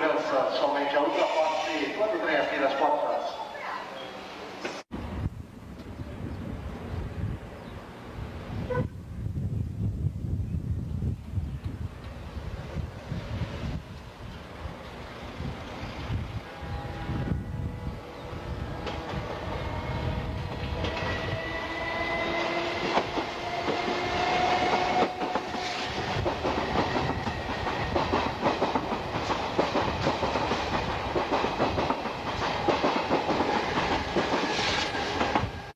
faixa amarela a sua segurança. Somente a ultrapasse quando vem aqui nas portas.